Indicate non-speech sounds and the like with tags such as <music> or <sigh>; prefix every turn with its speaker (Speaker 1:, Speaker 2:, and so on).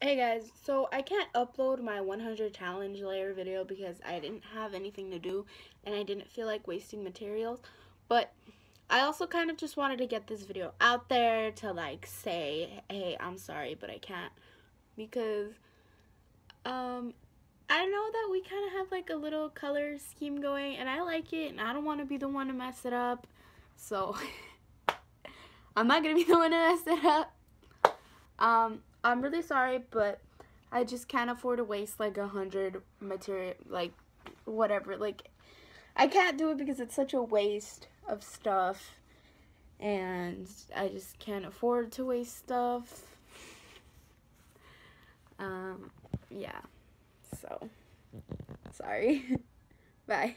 Speaker 1: Hey guys, so I can't upload my 100 challenge layer video because I didn't have anything to do and I didn't feel like wasting materials, but I also kind of just wanted to get this video out there to like say, hey, I'm sorry, but I can't. Because um I know that we kind of have like a little color scheme going and I like it and I don't want to be the one to mess it up, so <laughs> I'm not going to be the one to mess it up. Um, I'm really sorry, but I just can't afford to waste like a hundred material, like whatever. Like, I can't do it because it's such a waste of stuff, and I just can't afford to waste stuff. Um, yeah. So, sorry. <laughs> Bye.